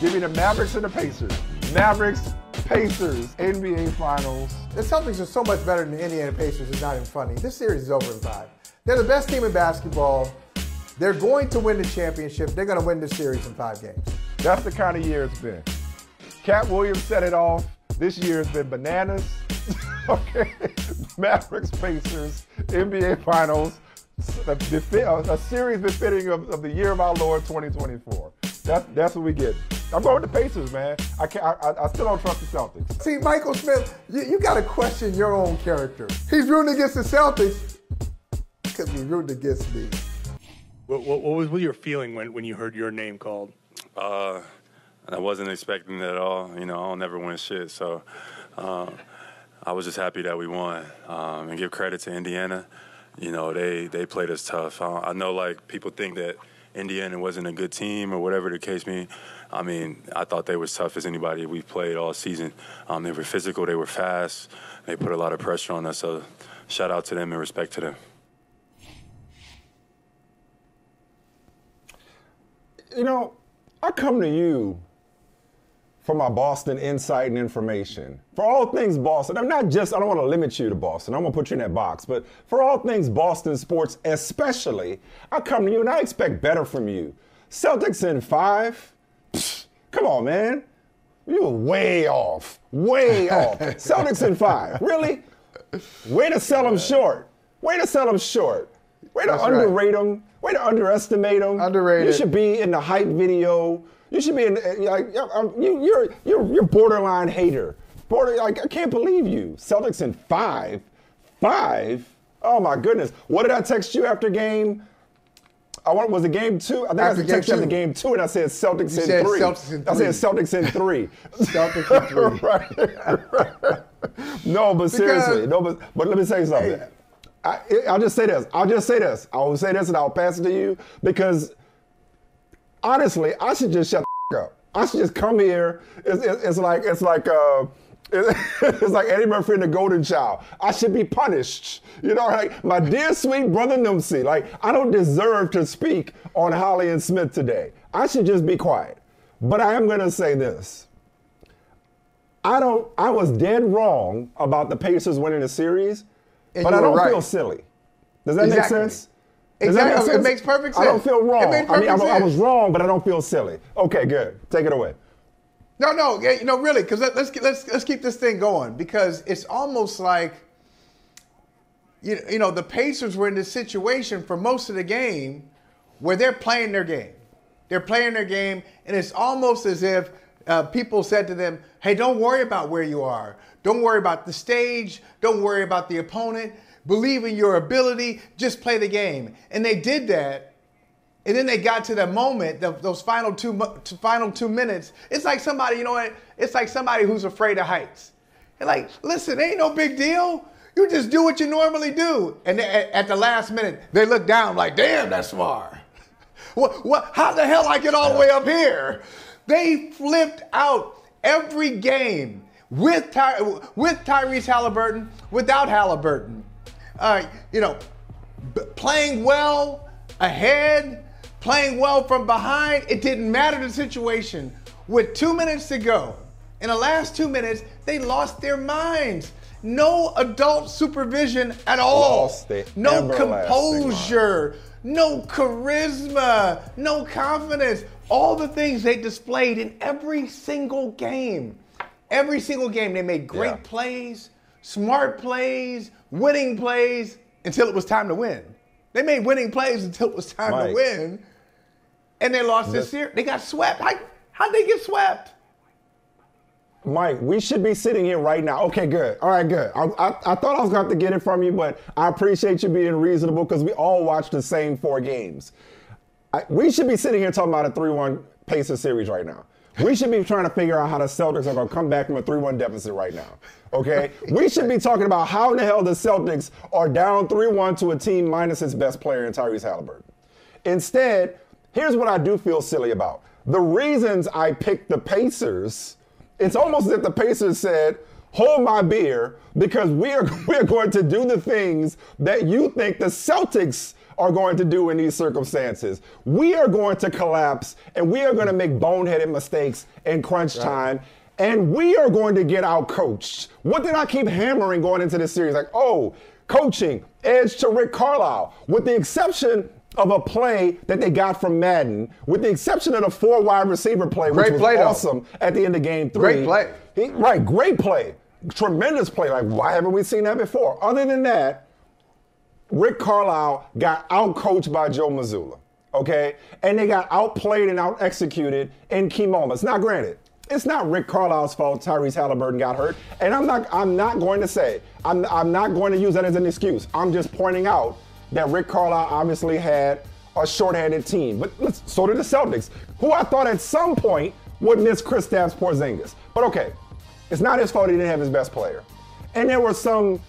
Give me the Mavericks and the Pacers. Mavericks, Pacers, NBA Finals. The Celtics are so much better than the Indiana Pacers. It's not even funny. This series is over in five. They're the best team in basketball. They're going to win the championship. They're going to win this series in five games. That's the kind of year it's been. Katt Williams set it off. This year has been bananas. okay. Mavericks, Pacers, NBA Finals, a, a series befitting of, of, the year of our Lord 2024. That's that's what we get. I'm going with the Pacers, man. I can't. I, I still don't trust the Celtics. See, Michael Smith, you, you got to question your own character. He's rooting against the Celtics because he's rooting against me. What, what, what, was your feeling when, when you heard your name called? Uh, I wasn't expecting it at all. You know, I'll never win shit. So uh, I was just happy that we won um, and give credit to Indiana. You know, they, they played us tough. I, I know, like, people think that Indiana wasn't a good team or whatever the case may be. I mean, I thought they were tough as anybody we've played all season. Um, they were physical, they were fast, they put a lot of pressure on us. So, shout out to them and respect to them. You know, I come to you for my Boston insight and information. For all things Boston, I'm not just, I don't want to limit you to Boston. I'm going to put you in that box. But for all things Boston sports, especially, I come to you and I expect better from you. Celtics in five? Come on, man. You were way off. Way off. Celtics in five. Really? Way to sell them short. Way to sell them short. Way to That's underrate right. them. Way to underestimate them. Underrated. You should be in the hype video you should be in, eh, like, um, you, you're, you're, you're borderline hater. Border, like, I can't believe you. Celtics in five. Five? Oh my goodness. What did I text you after game? I want, was it game two? I think after I texted you after game two, and I said Celtics, you in, said three. Celtics in three. I said Celtics in three. Celtics in three. right. no, but seriously, no, but, but let me say something. Hey. I, will just say this. I'll just say this. I will say this, and I'll pass it to you because honestly, I should just shut the up. I should just come here. It's, it's, it's like it's like uh, it's like Eddie Murphy and the Golden Child. I should be punished. You know, like my dear sweet brother Numsy. Like I don't deserve to speak on Holley and Smith today. I should just be quiet. But I am going to say this. I don't. I was dead wrong about the Pacers winning the series, and but I don't right. feel silly. Does that exactly. make sense? Exactly. It makes perfect sense. I don't feel wrong. I mean, I, I, was wrong, but I don't feel silly. Okay, good. Take it away. No, no, you know, really, because let, us let's let's keep this thing going because it's almost like you you know the Pacers were in this situation for most of the game where they're playing their game. They're playing their game, and it's almost as if uh, people said to them, "Hey, don't worry about where you are. Don't worry about the stage. Don't worry about the opponent." believe in your ability, just play the game. And they did that. And then they got to that moment, the, those final two, final two minutes. It's like somebody, you know what? It's like somebody who's afraid of heights. They're like, listen, ain't no big deal. You just do what you normally do. And they, at the last minute, they look down like, damn, that's far. what, what, how the hell I get all the way up here? They flipped out every game with, Ty, with Tyrese Haliburton, without Haliburton uh, you know, playing well ahead, playing well from behind. It didn't matter the situation. With two minutes to go, in the last two minutes, they lost their minds. No adult supervision at all. no composure, no charisma, no confidence. All the things they displayed in every single game. Every single game, they made great yeah. plays, smart plays, winning plays until it was time to win. They made winning plays until it was time Mike. to win, and they lost this year. They got swept. How, how'd they get swept? Mike, we should be sitting here right now. Okay, good. All right, good. I, I, I thought I was going to have to get it from you, but I appreciate you being reasonable because we all watched the same four games. I, we should be sitting here talking about a 3 1 Pacers series right now. We should be trying to figure out how the Celtics are going to come back from a 3 1 deficit right now. Okay? we should be talking about how in the hell the Celtics are down 3 1 to a team minus its best player in Tyrese Haliburton. Instead, here's what I do feel silly about. The reasons I picked the Pacers, it's almost as if the Pacers said, hold my beer because we are, we are going to do the things that you think the Celtics are going to do in these circumstances. We are going to collapse and we are going to make boneheaded mistakes in crunch right. time. And we are going to get out coached. What did I keep hammering going into this series? Like, oh, coaching, edge to Rick Carlisle, with the exception of a play that they got from Madden, with the exception of the four wide receiver play, great which was play, awesome though. at the end of game three. Great play. He, right, great play. Tremendous play. Like, why haven't we seen that before? Other than that, Rick Carlisle got outcoached by Joe Mazzulla. Okay? And they got outplayed and out executed in key moments. Now, granted, it's not Rick Carlisle's fault Tyrese Haliburton got hurt. And I'm not I'm not going to say, I'm, I'm not going to use that as an excuse. I'm just pointing out that Rick Carlisle obviously had a shorthanded team. But so did the Celtics, who I thought at some point would miss Kristaps Porzingis. But okay, it's not his fault he didn't have his best player. And there were some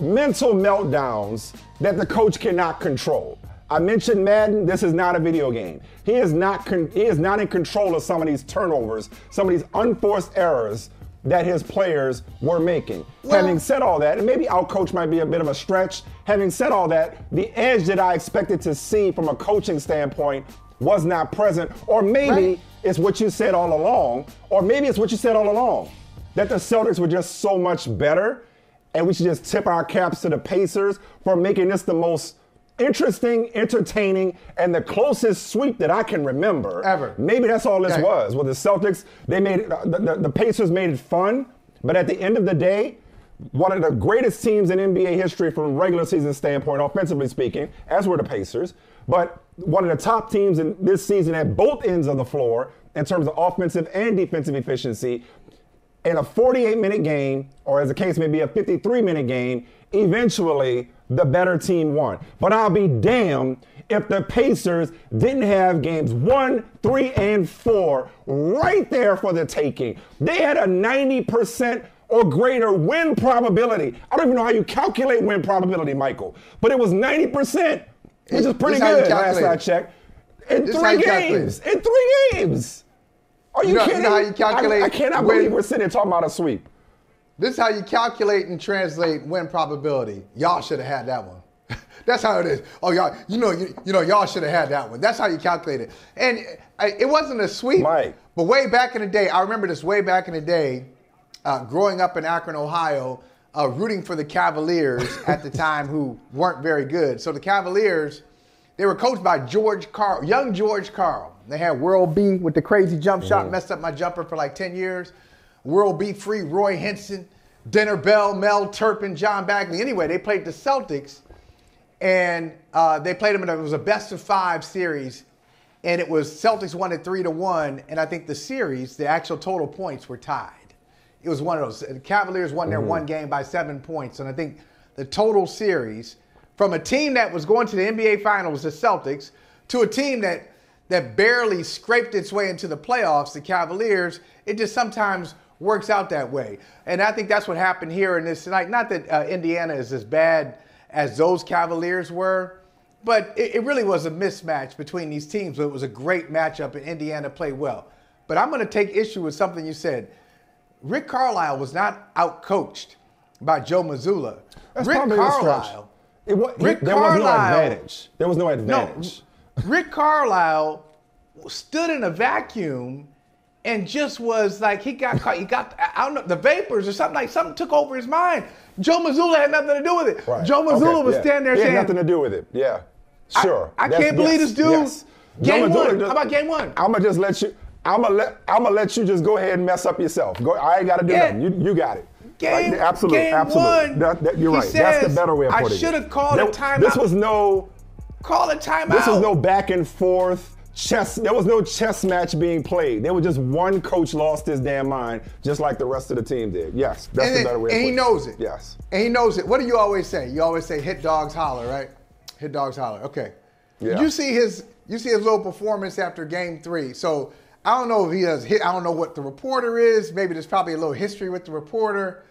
mental meltdowns that the coach cannot control. I mentioned Madden. This is not a video game. He is not con- he is not in control of some of these turnovers, some of these unforced errors that his players were making. Well, Having said all that, and maybe outcoach might be a bit of a stretch. Having said all that, the edge that I expected to see from a coaching standpoint was not present, or maybe right. it's what you said all along, or maybe it's what you said all along that the Celtics were just so much better, and we should just tip our caps to the Pacers for making this the most interesting, entertaining, and the closest sweep that I can remember. Ever. Maybe that's all this okay. was. With the Celtics, they made it, the, the, the Pacers made it fun, but at the end of the day, one of the greatest teams in NBA history from a regular season standpoint, offensively speaking, as were the Pacers, but one of the top teams in this season at both ends of the floor in terms of offensive and defensive efficiency. In a 48 minute game, or as the case may be, a 53 minute game, eventually the better team won. But I'll be damned if the Pacers didn't have games one, three, and four right there for the taking. They had a 90% or greater win probability. I don't even know how you calculate win probability, Michael, but it was 90%, which is pretty good last I checked. In this three games. In three games. Are you, you know, kidding? You know how you calculate I, I cannot win. believe we're sitting here talking about a sweep. This is how you calculate and translate win probability. Y'all should have had that one. That's how it is. Oh, y'all, you know, you, you know, y'all should have had that one. That's how you calculate it. And I, it wasn't a sweep. Mike. But way back in the day, I remember this way back in the day, uh, growing up in Akron, Ohio, uh, rooting for the Cavaliers at the time who weren't very good. So the Cavaliers, they were coached by George Karl, young George Karl. They had World B with the crazy jump shot, mm-hmm. messed up my jumper for like 10 years. World B Free, Roy Hinson, Denner Bell, Mel Turpin, John Bagley. Anyway, they played the Celtics, and uh, they played them. In a, it was a best of five series, and it was Celtics won it three to one. And I think the series, the actual total points were tied. It was one of those. The Cavaliers won their mm-hmm. one game by seven points, and I think the total series from a team that was going to the NBA Finals, the Celtics, to a team that that barely scraped its way into the playoffs, the Cavaliers. It just sometimes works out that way. And I think that's what happened here in this tonight. Not that uh, Indiana is as bad as those Cavaliers were, but it, it, really was a mismatch between these teams. It was a great matchup, and Indiana played well. But I'm going to take issue with something you said. Rick Carlisle was not outcoached by Joe Mazzulla. That's Rick Carlisle. It was, Rick there Carlisle, was no advantage. There was no advantage. Rick Carlisle stood in a vacuum and just was like he got caught. He got I don't know the vapors or something like something took over his mind. Joe Mazzulla had nothing to do with it. Right. Joe Mazzulla okay, was yeah. standing there he saying nothing to do with it. Yeah, sure. I, I can't believe yes, this dude. Yes. Game Joe one. Just, How about game one? I'm gonna just let you. I'm gonna let I'm gonna let you just go ahead and mess up yourself. Go. I ain't got to do yeah. nothing. You you got it. Game, like, absolutely, game absolutely. One, that, that, you're right. Says, That's the better way of putting it. I should have called there, a timeout. This was no. Call a timeout. This was no back and forth chess. There was no chess match being played. There was just one coach lost his damn mind, just like the rest of the team did. Yes, that's and the better way. And he knows it. Yes. And he knows it. What do you always say? You always say, "Hit dogs holler," right? Hit dogs holler. Okay. Yeah. You see his. You see his little performance after Game Three. So I don't know if he has hit. I don't know what the reporter is. Maybe there's probably a little history with the reporter.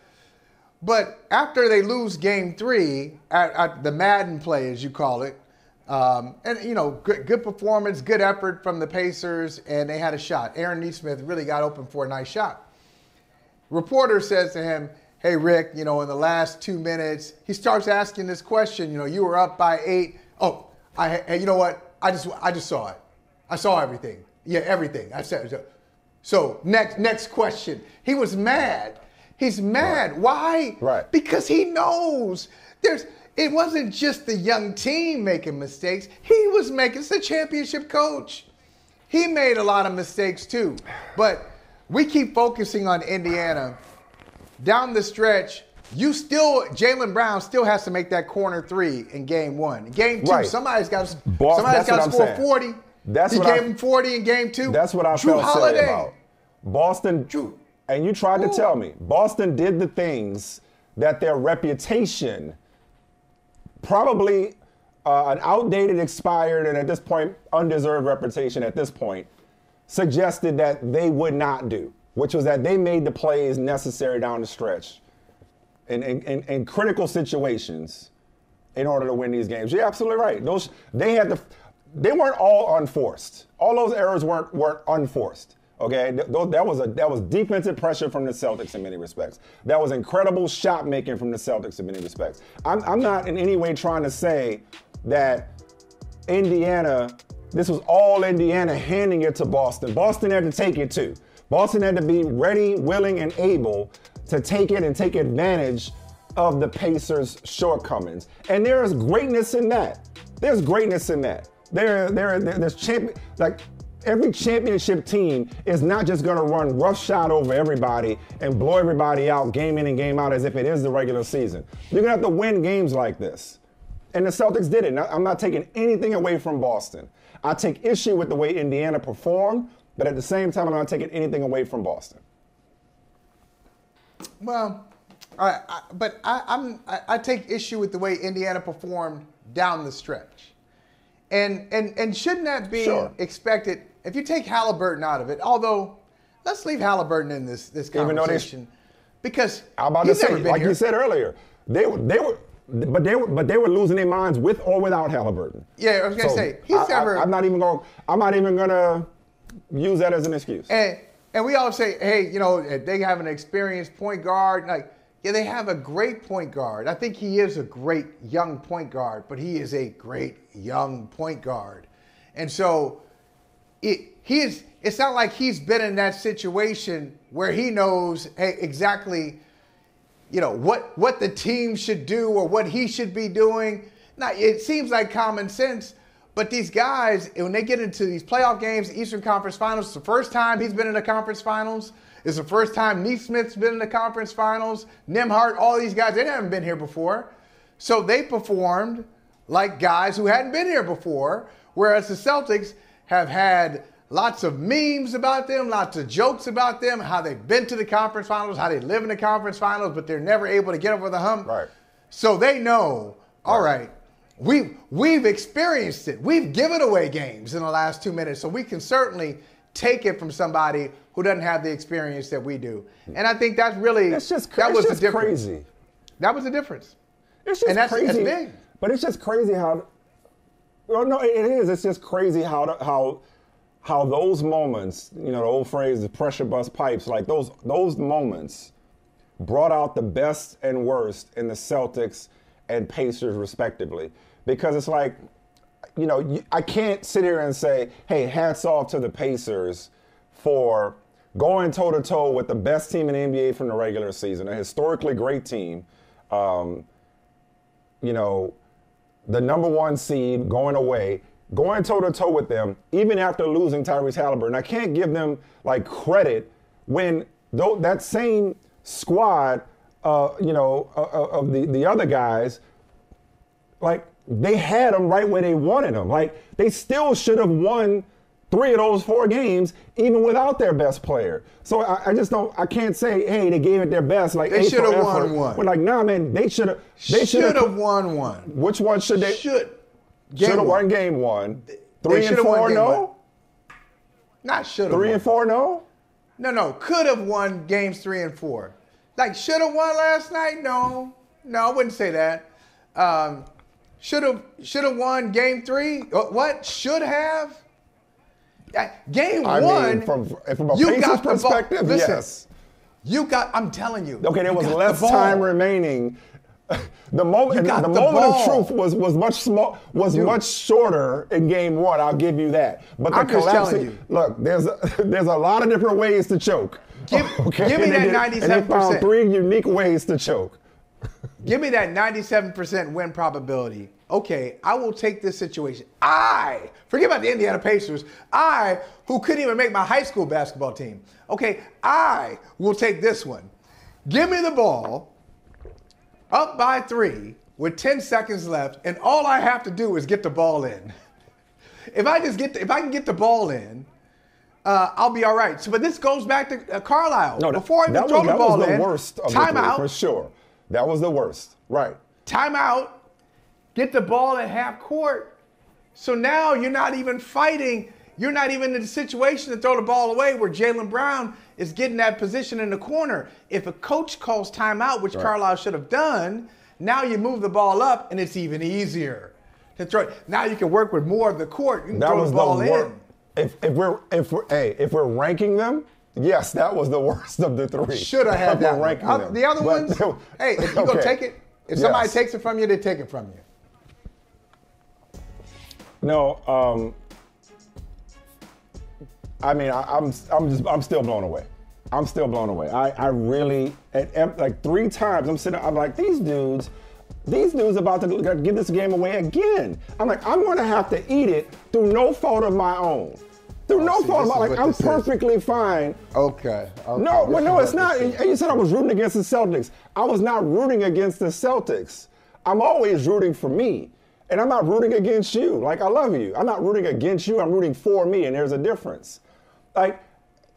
But after they lose Game Three at, at the Madden play, as you call it, um, and you know, good, good, performance, good effort from the Pacers, and they had a shot. Aaron Nesmith really got open for a nice shot. Reporter says to him, "Hey Rick, you know, in the last two minutes, he starts asking this question. You know, you were up by eight. Oh, I and you know what? I just I just saw it. I saw everything. Yeah, everything. I said so. Next next question. He was mad. He's mad. Right. Why? Right. Because he knows there's. It wasn't just the young team making mistakes. He was making. It's a championship coach. He made a lot of mistakes too. But we keep focusing on Indiana. Down the stretch, you still Jaylen Brown still has to make that corner three in game one. In game two, Right. somebody's got Boss, somebody's that's got to score saying. 40. That's he what gave I- him 40 in game two. That's what I Jrue felt Holiday. about. Boston, Jrue. and you tried to tell me Boston did the things that their reputation, probably uh, an outdated, expired, and at this point undeserved reputation at this point, suggested that they would not do, which was that they made the plays necessary down the stretch in, in, in, in critical situations in order to win these games. You're absolutely right. Those they had the they weren't all unforced. All those errors weren't weren't unforced. Okay, that was a that was defensive pressure from the Celtics in many respects. That was incredible shot making from the Celtics in many respects. I'm, I'm not in any way trying to say that Indiana, this was all Indiana handing it to Boston. Boston had to take it too. Boston had to be ready, willing, and able to take it and take advantage of the Pacers' shortcomings. And there is greatness in that. There's greatness in that. There, there, there there's champion like every championship team is not just going to run roughshod over everybody and blow everybody out game in and game out as if it is the regular season. You're going to have to win games like this. And the Celtics did it. Now, I'm not taking anything away from Boston. I take issue with the way Indiana performed, but at the same time, I'm not taking anything away from Boston. Well, I, I, but I, I'm I, I take issue with the way Indiana performed down the stretch, and and and shouldn't that be Sure. expected? If you take Haliburton out of it, although let's leave Haliburton in this this Even though they- conversation, because I'm about to say, like here. you said earlier, they were they were, but they were but they were losing their minds with or without Haliburton. Yeah, I was gonna say, he's I, never- am not even going. I'm not even gonna use that as an excuse. And and we all say, hey, you know, eh, they have an experienced point guard. Like, yeah, they have a great point guard. I think he is a great young point guard, but he is a great young point guard. And so it he is it's not like he's been in that situation where he knows hey, exactly you know what what the team should do or what he should be doing. Now it seems like common sense, but these guys when they get into these playoff games, Eastern Conference Finals, it's the first time he's been in the conference finals. It's the first time Nesmith's been in the conference finals. Nembhard, all these guys, they haven't been here before. So they performed like guys who hadn't been here before, whereas the Celtics have had lots of memes about them, lots of jokes about them, how they've been to the conference finals, how they live in the conference finals, but they're never able to get over the hump. Right. So they know, all right, we've we've experienced it. We've given away games in the last two minutes, so we can certainly take it from somebody who doesn't have the experience that we do. And I think that's really just that was just the difference. crazy. That was the difference. It's just And that's- crazy. that's big. But it's just crazy how. Well, no, it is. It's just crazy how the- how how those moments, you know, the old phrase, the pressure bust pipes, like those those moments brought out the best and worst in the Celtics and Pacers respectively. Because it's like, you know, I can't sit here and say, hey, hats off to the Pacers for going toe to toe with the best team in the NBA from the regular season, a historically great team. Um, you know, the number one seed going away, going toe to toe with them, even after losing Tyrese Haliburton. I can't give them like credit when though that same squad, uh, you know, uh, uh, of the the other guys, like they had them right where they wanted them. Like they still should have won three of those four games even without their best player. So I, I just don't. I can't say, hey, they gave it their best. Like They should have won one. We're like, nah, man, they should have. They should have won one. Which one should they? Should. Should have won one. game one. Three and four, game one. no. Not should have. Three and four, no. No, no, could have won games three and four. Like should have won last night? No, no, I wouldn't say that. Um, should have should have won game three. Uh, What should have? Game I one. mean, from from a you got ball- perspective, Listen, yes. You got. I'm telling you. Okay, there you was got the less time remaining the moment, the, the moment ball. of truth was was much small, was Dude. much shorter in game one. I'll give you that. But the I'm collapsing, you. look, there's a, there's a lot of different ways to choke. Give- give me And that And they 97%. found three unique ways to choke. Give me that 97% win probability. Okay, I will take this situation. I, forget about the Indiana Pacers, I, who couldn't even make my high school basketball team. Okay, I will take this one. Give me the ball, up by three, with 10 seconds left, and all I have to do is get the ball in. If I just get, the, if I can get the ball in, uh, I'll be all right. So, but this goes back to uh, Carlisle. No, Before I even that throw was, the ball in, worst of the three, timeout. for sure. That was the worst. Right. timeout, get the ball at half court. So now you're not even fighting. You're not even in the situation to throw the ball away where Jaylen Brown is getting that position in the corner. If a coach calls timeout, which Carlisle should have done, now you move the ball up and it's even easier to throw. Now you can work with more of the court. You can That throw was the ball the worst. in. If, if we're if we're hey if we're ranking them, yes, that was the worst of the three. Should have had that. ranking them. The other But- ones, hey, if you go Okay. take it, if somebody takes it from you, they take it from you. No, um, I mean, I, I'm, I'm just, I'm still blown away. I'm still blown away. I, I really, at, at, like three times, I'm sitting, I'm like, these dudes, these dudes about to give this game away again. I'm like, I'm going to have to eat it through no fault of my own. Through no Oh, see, fault of my, like, I'm this is. perfectly fine Okay. okay. no, well, no, it's not. is. You said I was rooting against the Celtics. I was not rooting against the Celtics. I'm always rooting for me. And I'm not rooting against you. Like, I love you. I'm not rooting against you. I'm rooting for me, and there's a difference. Like,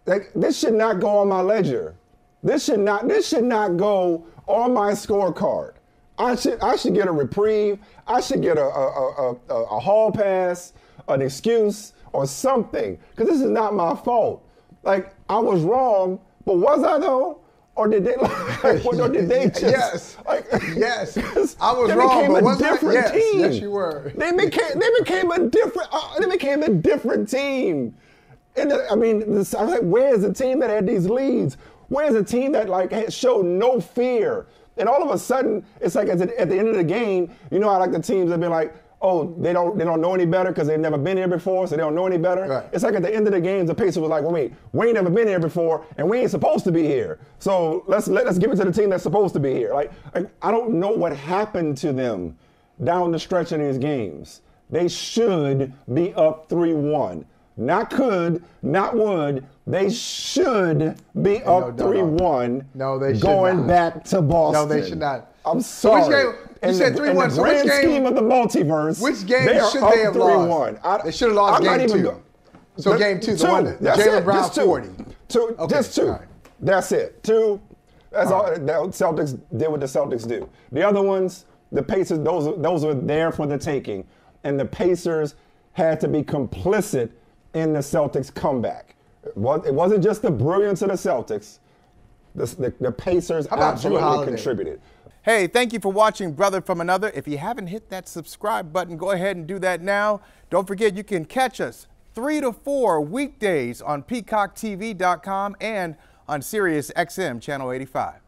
like this should not go on my ledger. This should not, this should not go on my scorecard. I should, I should get a reprieve. I should get a, a, a, a, a hall pass, an excuse, or something. Because this is not my fault. Like, I was wrong, but was I though? Or did they, like, or did they just, Yes. like, Yes. I was they wrong, became but a different Yes. team. Yes, you were. They became, they became a different, uh, they became a different team. And the- I mean, this, I was like, where's the team that had these leads? Where's the team that like had showed no fear? And all of a sudden, it's like at the, at the end of the game, you know how like the teams have been like, oh, they don't they don't know any better because they've never been here before, so they don't know any better. Right. It's like at the end of the game, the Pacers was like, well, wait, we ain't never been here before, and we ain't supposed to be here. So let's let, let's give it to the team that's supposed to be here. Like, like I don't know what happened to them down the stretch in these games. They should be up three one. Not could, not would. They should be no, up no. three one. No, they should going back to Boston. No, they should not. I'm So which sorry. game- you In said the, 3-1, in the so which grand game- scheme of the multiverse, Which game they should they have lost? 3-1. I- They should have lost I'm game two. go- So The- game two, the two. one that That's Jaylen it. Brown Just two. 40. Two. Okay, Just two. right. That's it. Two. That's all. The Celtics did what the Celtics do. The other ones, the Pacers, those those were there for the taking, and the Pacers had to be complicit in the Celtics comeback. It, was, it wasn't just the brilliance of the Celtics. The, the, the Pacers How about Jrue absolutely Holiday? contributed. Hey, thank you for watching Brother from Another. If you haven't hit that subscribe button, go ahead and do that now. Don't forget you can catch us 3 to 4 weekdays on peacocktv.com and on SiriusXM channel 85.